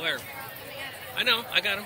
Where? I know. I got him.